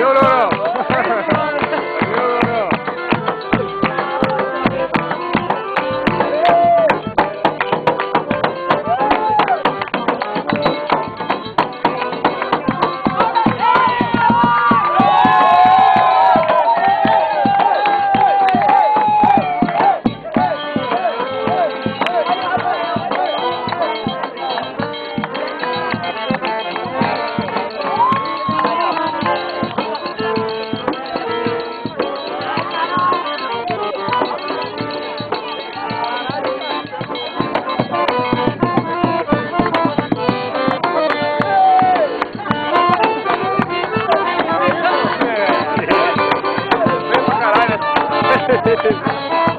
No, no, no. Deus.